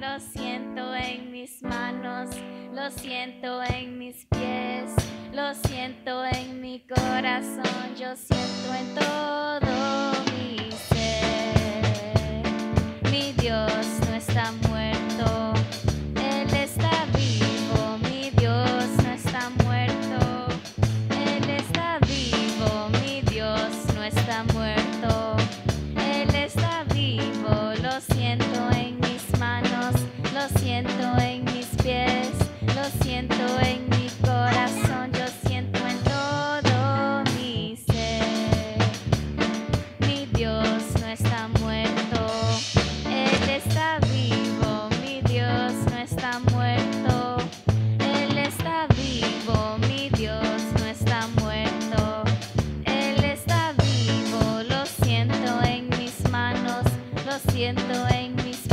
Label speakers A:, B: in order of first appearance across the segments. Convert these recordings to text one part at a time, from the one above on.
A: lo siento en mis manos, lo siento en mis pies, lo siento en mi corazón, yo siento en todo mi ser. Mi Dios no está muerto,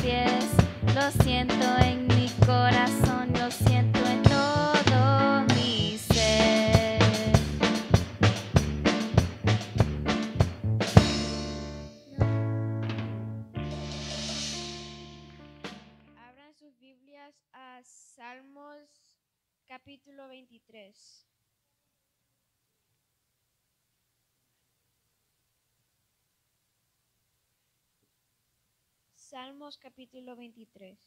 A: pies, lo siento en mi corazón, lo siento en todo mi ser.
B: Abran sus Biblias a Salmos capítulo 23. Salmos capítulo 23.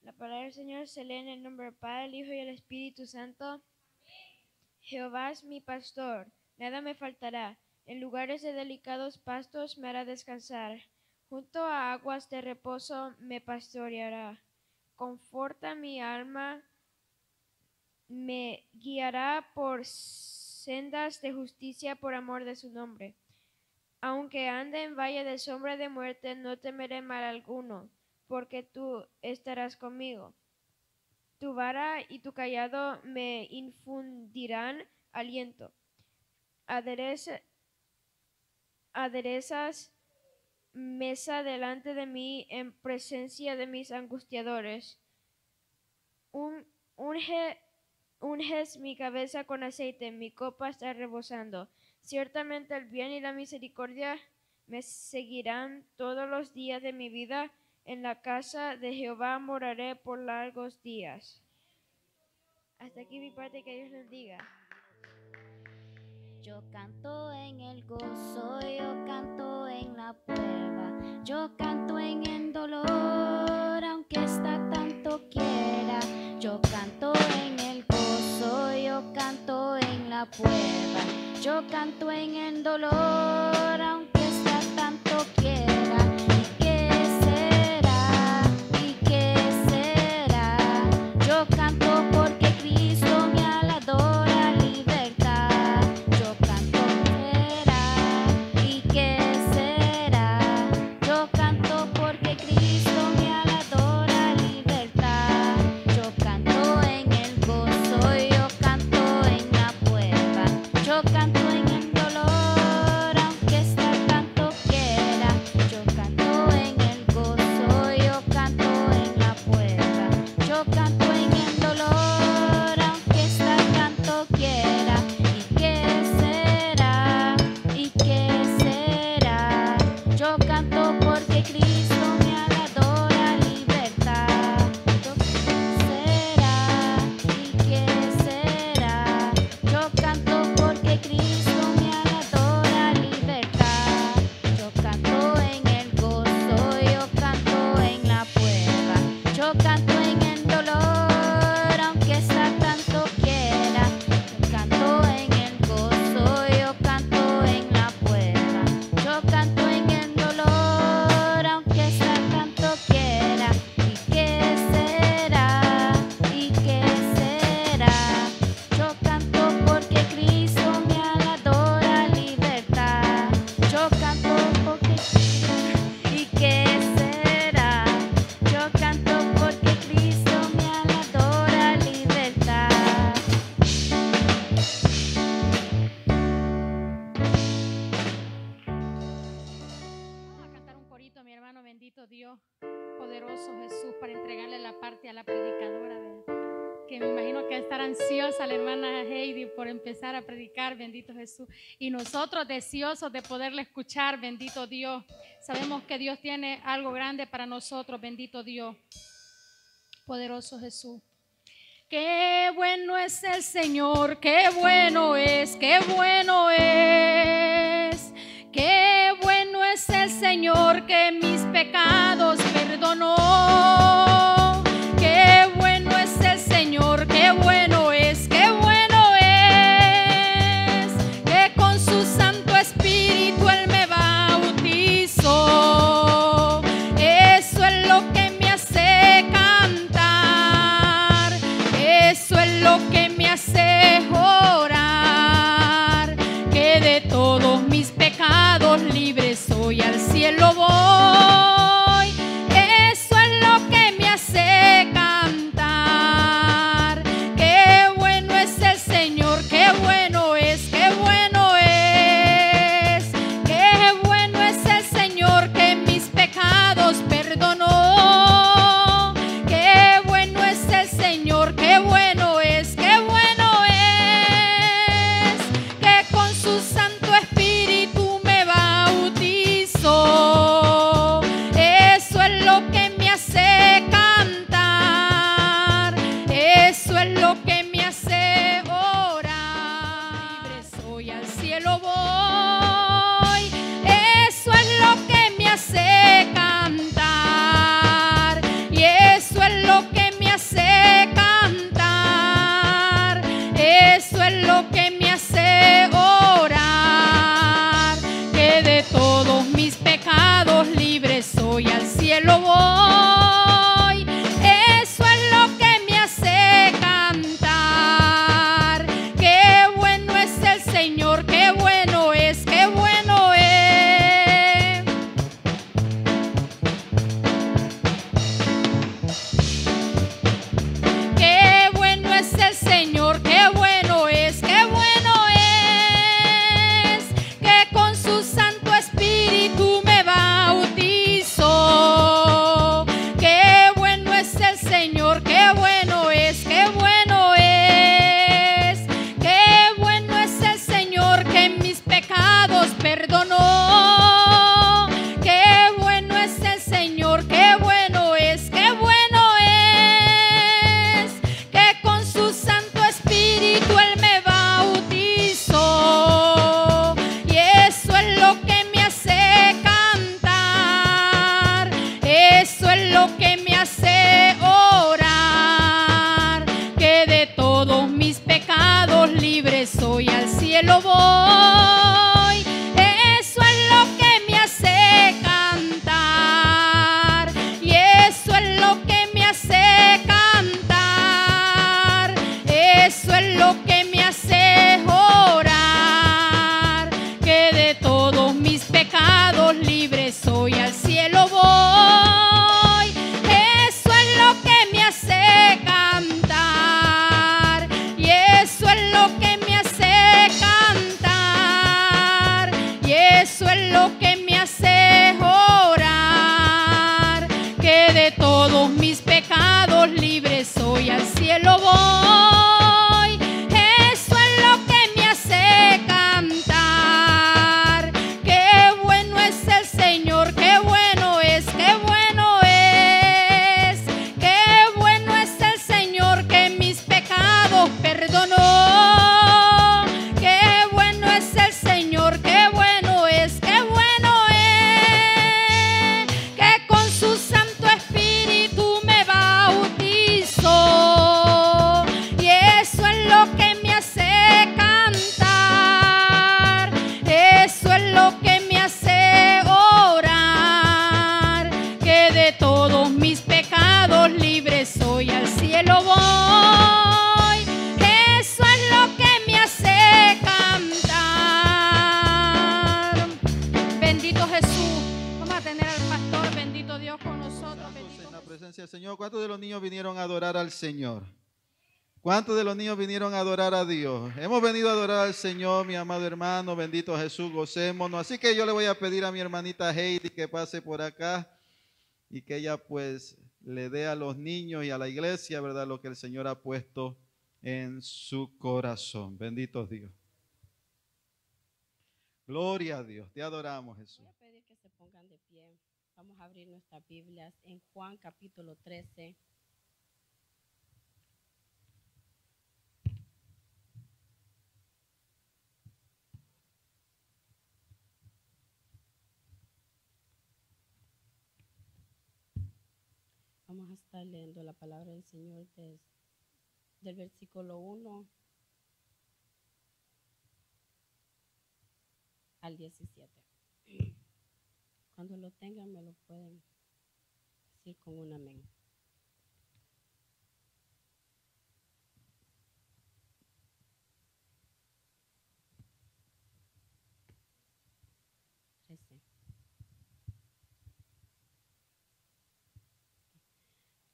B: La palabra del Señor se lee en el nombre del Padre, el Hijo y el Espíritu Santo. Jehová es mi pastor, nada me faltará. En lugares de delicados pastos me hará descansar. Junto a aguas de reposo me pastoreará. Conforta mi alma, me guiará por sendas de justicia por amor de su nombre. Aunque ande en valle de sombra de muerte, no temeré mal alguno, porque tú estarás conmigo. Tu vara y tu callado me infundirán aliento. Adereza- aderezas mesa delante de mí en presencia de mis angustiadores. Un, unge, unges mi cabeza con aceite, mi copa está rebosando. Ciertamente el bien y la misericordia me seguirán todos los días de mi vida. En la casa de Jehová moraré por largos días. Hasta aquí mi parte, que Dios les diga.
A: Yo canto en el gozo, yo canto en la prueba, yo canto en el dolor, aunque esta tanto quiera. Yo canto en el gozo, yo canto en la prueba, yo canto en el dolor,
C: poderoso Jesús para entregarle la parte a la predicadora, que me imagino que va a estar ansiosa la hermana Heidi por empezar a predicar, bendito Jesús. Y nosotros deseosos de poderle escuchar, bendito Dios. Sabemos que Dios tiene algo grande para nosotros, bendito Dios. Poderoso Jesús. Qué bueno es el Señor, qué bueno es, qué bueno es, qué es el Señor que mis pecados perdonó. Qué bueno es el Señor, qué bueno. Señor?
D: ¿Cuántos de los niños vinieron a adorar a Dios? Hemos venido a adorar al Señor, mi amado hermano, bendito Jesús, gocémonos. Así que yo le voy a pedir a mi hermanita Heidi que pase por acá y que ella pues le dé a los niños y a la iglesia, ¿verdad? Lo que el Señor ha puesto en su corazón. Bendito Dios. Gloria a Dios. Te adoramos, Jesús.
E: Voy a pedir que se pongan de pie. Vamos a abrir nuestras Biblias en Juan capítulo 13. Vamos a estar leyendo la palabra del Señor des- del versículo 1 al 17. Cuando lo tengan me lo pueden decir con un amén.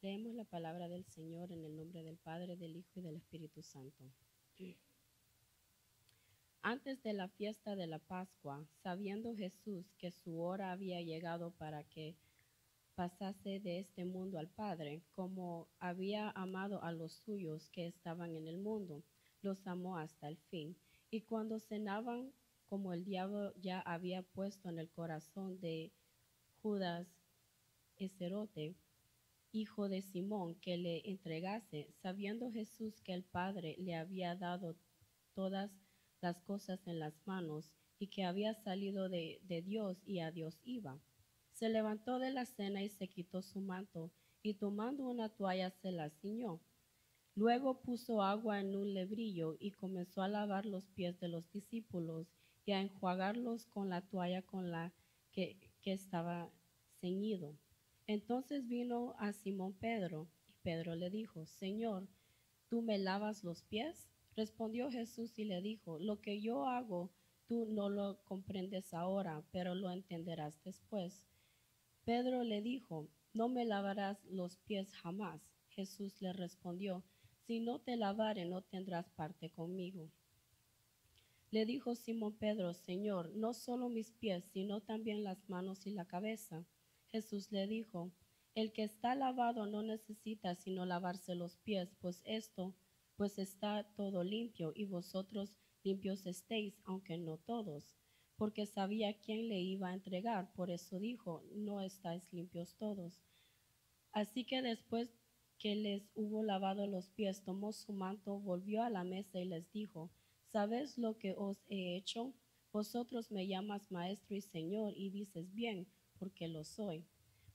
E: Leemos la palabra del Señor en el nombre del Padre, del Hijo y del Espíritu Santo. Antes de la fiesta de la Pascua, sabiendo Jesús que su hora había llegado para que pasase de este mundo al Padre, como había amado a los suyos que estaban en el mundo, los amó hasta el fin. Y cuando cenaban, como el diablo ya había puesto en el corazón de Judas Iscariote, hijo de Simón, que le entregase, sabiendo Jesús que el Padre le había dado todas las cosas en las manos y que había salido de, Dios y a Dios iba. Se levantó de la cena y se quitó su manto y tomando una toalla se la ciñó. Luego puso agua en un lebrillo y comenzó a lavar los pies de los discípulos y a enjuagarlos con la toalla con la que estaba ceñido. Entonces vino a Simón Pedro y Pedro le dijo, Señor, ¿tú me lavas los pies? Respondió Jesús y le dijo, lo que yo hago tú no lo comprendes ahora, pero lo entenderás después. Pedro le dijo, no me lavarás los pies jamás. Jesús le respondió, si no te lavare no tendrás parte conmigo. Le dijo Simón Pedro, Señor, no solo mis pies, sino también las manos y la cabeza. Jesús le dijo, el que está lavado no necesita sino lavarse los pies, pues esto, pues está todo limpio y vosotros limpios estéis, aunque no todos, porque sabía quién le iba a entregar, por eso dijo, no estáis limpios todos. Así que después que les hubo lavado los pies, tomó su manto, volvió a la mesa y les dijo, ¿sabes lo que os he hecho? Vosotros me llamas maestro y señor y dices bien, porque lo soy.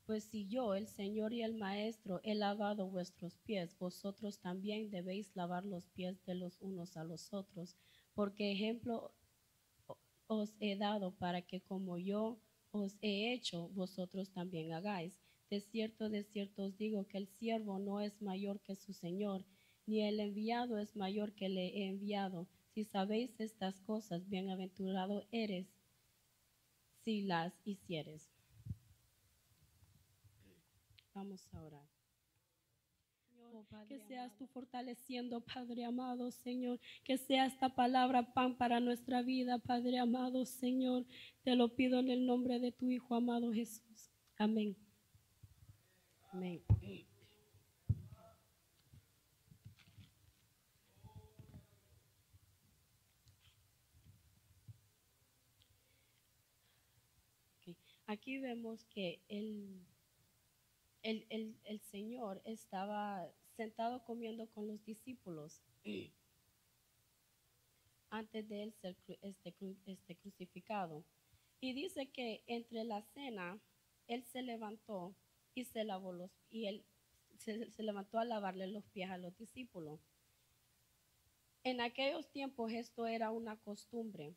E: Pues si yo, el Señor y el Maestro, he lavado vuestros pies, vosotros también debéis lavar los pies de los unos a los otros, porque ejemplo os he dado para que como yo os he hecho, vosotros también hagáis. De cierto, de cierto os digo que el siervo no es mayor que su Señor, ni el enviado es mayor que le he enviado. Si sabéis estas cosas, bienaventurado eres si las hicieres. Vamos a orar. Señor, que seas tú fortaleciendo, Padre amado, Señor. Que sea esta palabra pan para nuestra vida, Padre amado, Señor. Te lo pido en el nombre de tu Hijo amado Jesús. Amén. Amén. Aquí vemos que el, el, el- el Señor estaba sentado comiendo con los discípulos antes de él ser cru- este, este crucificado. Y dice que entre la cena, él se levantó y se lavó los y él se, se levantó a lavarle los pies a los discípulos. En aquellos tiempos esto era una costumbre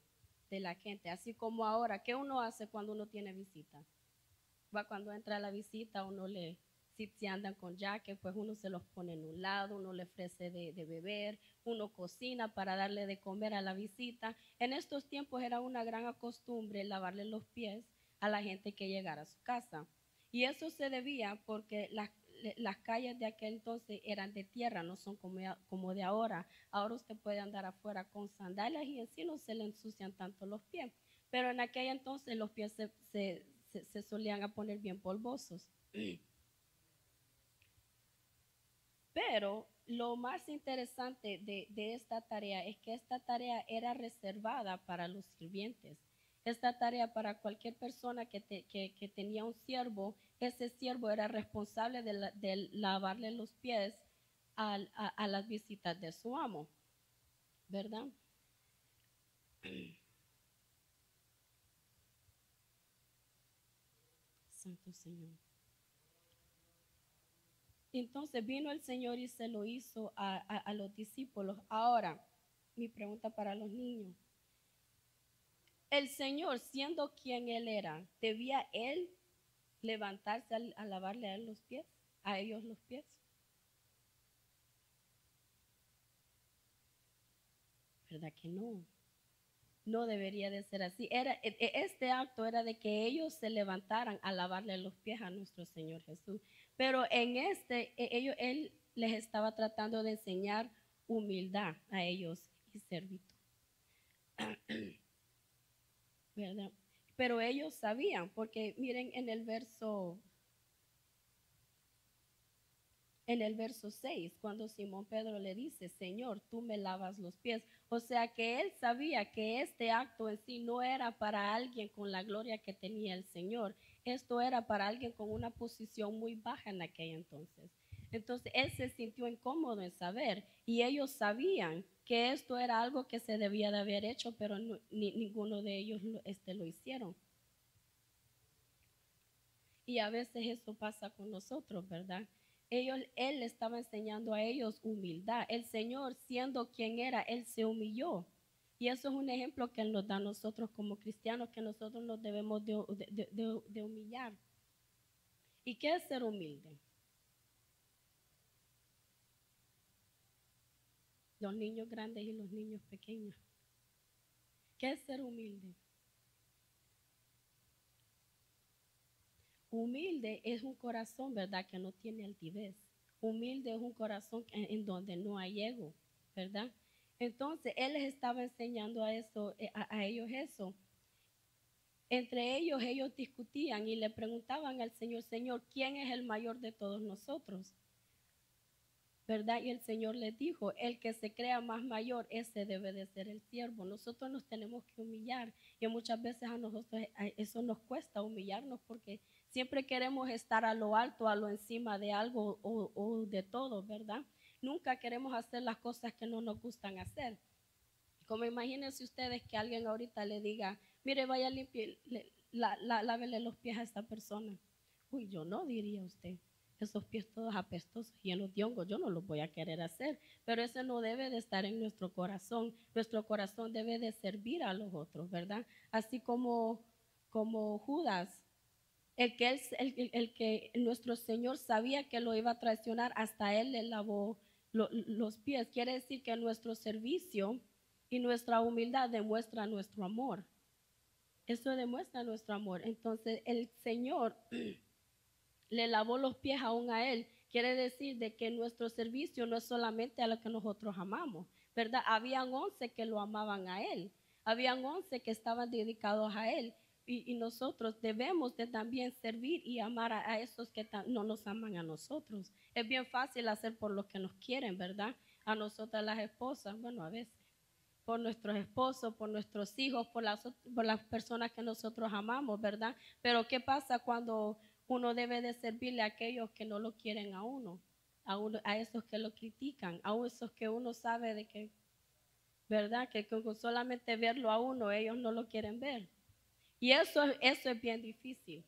E: de la gente, así como ahora, ¿qué uno hace cuando uno tiene visita? Va cuando entra la visita, uno le, si, andan con jaque, pues uno se los pone en un lado, uno le ofrece de, beber, uno cocina para darle de comer a la visita. En estos tiempos era una gran costumbre lavarle los pies a la gente que llegara a su casa. Y eso se debía porque las, las calles de aquel entonces eran de tierra, no son como, como de ahora. Ahora usted puede andar afuera con sandalias y en sí no se le ensucian tanto los pies. Pero en aquel entonces los pies se, se, solían a poner bien polvosos. Pero lo más interesante de, de esta tarea es que esta tarea era reservada para los sirvientes. Esta tarea para cualquier persona que, que- tenía un siervo, ese siervo era responsable de, la- de lavarle los pies al- a, a las visitas de su amo, ¿verdad? Santo Señor. Entonces vino el Señor y se lo hizo a, a- a los discípulos. Ahora, mi pregunta para los niños. El Señor, siendo quien Él era, ¿debía Él levantarse al- a, lavarle a él los pies? ¿A ellos los pies? ¿Verdad que no? No debería de ser así. Era, e- e- este acto era de que ellos se levantaran a lavarle los pies a nuestro Señor Jesús. Pero en este, e- ellos, Él les estaba tratando de enseñar humildad a ellos y servitud. ¿Verdad? Pero ellos sabían, porque miren en el verso, en el verso 6, cuando Simón Pedro le dice, Señor, tú me lavas los pies. O sea que él sabía que este acto en sí no era para alguien con la gloria que tenía el Señor. Esto era para alguien con una posición muy baja en aquel entonces. Entonces él se sintió incómodo en saber y ellos sabían que esto era algo que se debía de haber hecho, pero no- ni- ninguno de ellos lo, este, lo hicieron. Y a veces eso pasa con nosotros, ¿verdad? Ellos, él estaba enseñando a ellos humildad. El Señor, siendo quien era, Él se humilló. Y eso es un ejemplo que nos da a nosotros como cristianos, que nosotros nos debemos de, de- de- de humillar. ¿Y qué es ser humilde? Los niños grandes y los niños pequeños. ¿Qué es ser humilde? Humilde es un corazón, ¿verdad? Que no tiene altivez. Humilde es un corazón en, donde no hay ego, ¿verdad? Entonces, Él les estaba enseñando a, eso, eh, a, a ellos eso. Entre ellos, ellos discutían y le preguntaban al Señor, Señor, ¿quién es el mayor de todos nosotros? ¿verdad? Y el Señor les dijo, el que se crea más mayor, ese debe de ser el siervo. Nosotros nos tenemos que humillar y muchas veces a nosotros eso nos cuesta humillarnos porque siempre queremos estar a lo alto, a lo encima de algo o, de todo, ¿verdad? Nunca queremos hacer las cosas que no nos gustan hacer. Como imagínense ustedes que alguien ahorita le diga, mire, vaya la- lávele los pies a esta persona. Uy, yo no diría usted esos pies todos apestosos, llenos de hongos, yo no los voy a querer hacer, pero eso no debe de estar en nuestro corazón. Nuestro corazón debe de servir a los otros, ¿verdad? Así como, como Judas, el que, él- el, que nuestro Señor sabía que lo iba a traicionar, hasta él le lavó lo- los pies. Quiere decir que nuestro servicio y nuestra humildad demuestra nuestro amor. Eso demuestra nuestro amor. Entonces el Señor le lavó los pies aún a él. Quiere decir de que nuestro servicio no es solamente a lo que nosotros amamos, ¿verdad? Habían once que lo amaban a él, habían once que estaban dedicados a él. Y, nosotros debemos de también servir y amar a, a esos que no nos aman a nosotros. Es bien fácil hacer por los que nos quieren, ¿verdad? A nosotras las esposas, bueno, a veces por nuestros esposos, por nuestros hijos, por las, por las personas que nosotros amamos, ¿verdad? Pero ¿qué pasa cuando uno debe de servirle a aquellos que no lo quieren a uno? A, uno- a esos que lo critican, a esos que uno sabe de que, ¿verdad? Que solamente verlo a uno, ellos no lo quieren ver. Y eso, eso es bien difícil.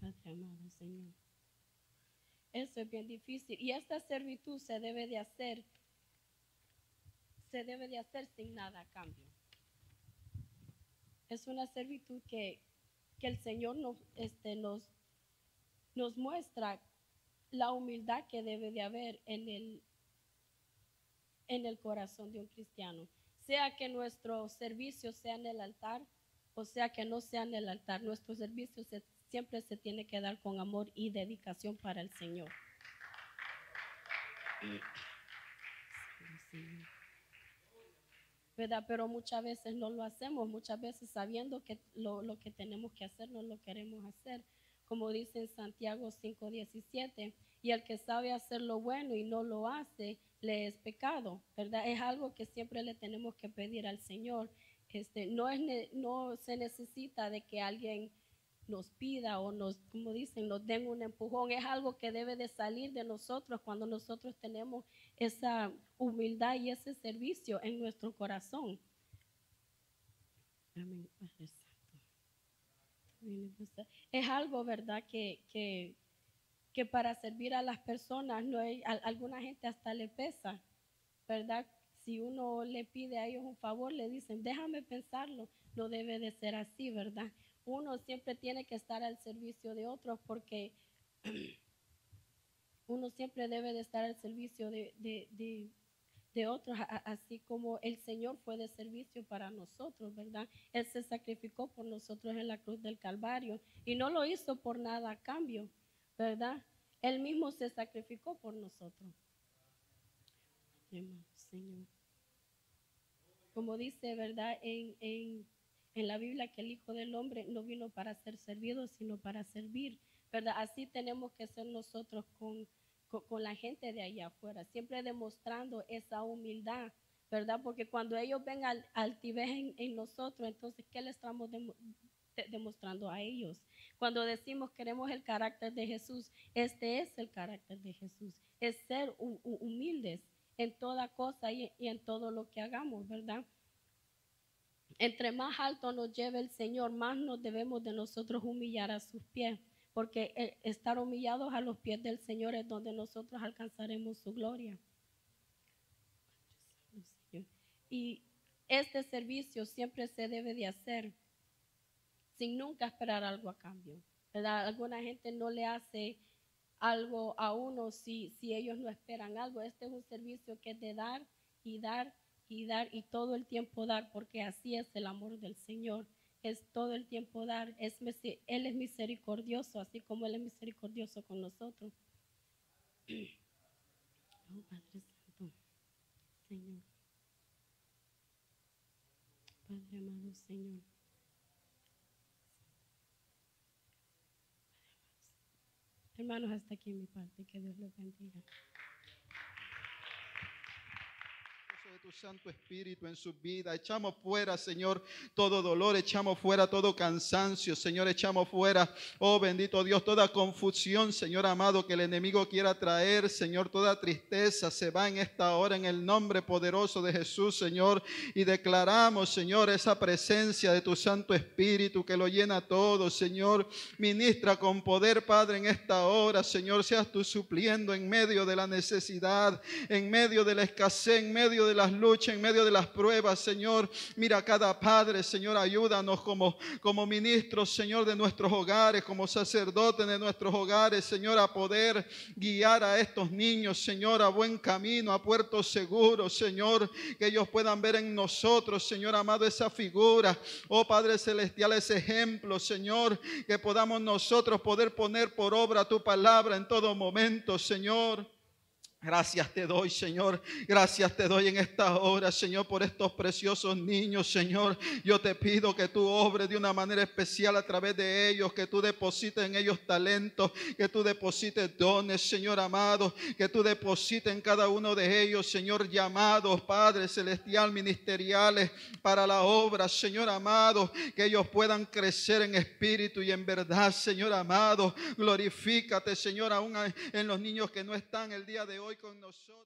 E: Padre amado Señor. Eso es bien difícil. Y esta servitud se debe de hacer, se debe de hacer sin nada a cambio. Es una servitud que, que el Señor nos, este, nos, nos muestra la humildad que debe de haber en el, en el corazón de un cristiano. Sea que nuestro servicio sea en el altar o sea que no sea en el altar, nuestro servicio se- siempre se tiene que dar con amor y dedicación para el Señor. ¿verdad? Pero muchas veces no lo hacemos, muchas veces sabiendo que lo, lo que tenemos que hacer no lo queremos hacer. Como dice en Santiago 5:17, y el que sabe hacer lo bueno y no lo hace, le es pecado, ¿verdad? Es algo que siempre le tenemos que pedir al Señor. Este, no, es, no se necesita de que alguien nos pida o nos, como dicen, nos den un empujón. Es algo que debe de salir de nosotros cuando nosotros tenemos esa humildad y ese servicio en nuestro corazón. Amén. Es algo, ¿verdad? Que, que, que para servir a las personas, no hay, alguna gente hasta le pesa, ¿verdad? Si uno le pide a ellos un favor, le dicen, déjame pensarlo, no debe de ser así, ¿verdad? Uno siempre tiene que estar al servicio de otros porque uno siempre debe de estar al servicio de, de, de, otros, así como el Señor fue de servicio para nosotros, ¿verdad? Él se sacrificó por nosotros en la cruz del Calvario y no lo hizo por nada a cambio, ¿verdad? Él mismo se sacrificó por nosotros. Señor. Como dice, ¿verdad? En, en, en la Biblia que el Hijo del Hombre no vino para ser servido, sino para servir, ¿verdad? Así tenemos que ser nosotros con, con, con la gente de allá afuera, siempre demostrando esa humildad, ¿verdad? Porque cuando ellos ven al, altivez en, nosotros, entonces, ¿qué le estamos demo- de- demostrando a ellos? Cuando decimos queremos el carácter de Jesús, este es el carácter de Jesús, es ser hu- hu- humildes en toda cosa y, y en todo lo que hagamos, ¿verdad? Entre más alto nos lleve el Señor, más nos debemos de nosotros humillar a sus pies, porque eh, estar humillados a los pies del Señor es donde nosotros alcanzaremos su gloria. Y este servicio siempre se debe de hacer sin nunca esperar algo a cambio. ¿verdad? Alguna gente no le hace algo a uno si, si ellos no esperan algo. Este es un servicio que es de dar y dar y dar y todo el tiempo dar, porque así es el amor del Señor. Es todo el tiempo dar. Es, él es misericordioso, así como Él es misericordioso con nosotros. Oh, Padre Santo, Señor. Padre amado, Señor. Hermanos, hasta aquí mi parte. Que Dios los bendiga.
D: Tu Santo Espíritu en su vida. Echamos fuera, Señor, todo dolor, echamos fuera todo cansancio, Señor, echamos fuera, oh bendito Dios, toda confusión, Señor amado, que el enemigo quiera traer, Señor, toda tristeza se va en esta hora en el nombre poderoso de Jesús, Señor, y declaramos, Señor, esa presencia de tu Santo Espíritu que lo llena todo, Señor, ministra con poder, Padre, en esta hora, Señor, seas tú supliendo en medio de la necesidad, en medio de la escasez, en medio de las luchas, en medio de las pruebas, Señor. Mira cada padre, Señor, ayúdanos como, como ministros, Señor, de nuestros hogares, como sacerdotes de nuestros hogares, Señor, a poder guiar a estos niños, Señor, a buen camino, a puerto seguro, Señor, que ellos puedan ver en nosotros, Señor amado, esa figura, oh Padre Celestial, ese ejemplo, Señor, que podamos nosotros poder poner por obra tu palabra en todo momento, Señor. Gracias te doy, Señor. Gracias te doy en esta hora, Señor, por estos preciosos niños, Señor. Yo te pido que tú obres de una manera especial a través de ellos, que tú deposites en ellos talentos, que tú deposites dones, Señor amado, que tú deposites en cada uno de ellos, Señor, llamados, Padre Celestial, ministeriales para la obra, Señor amado, que ellos puedan crecer en espíritu y en verdad, Señor amado. Glorifícate, Señor, aún en los niños que no están el día de hoy con nosotros.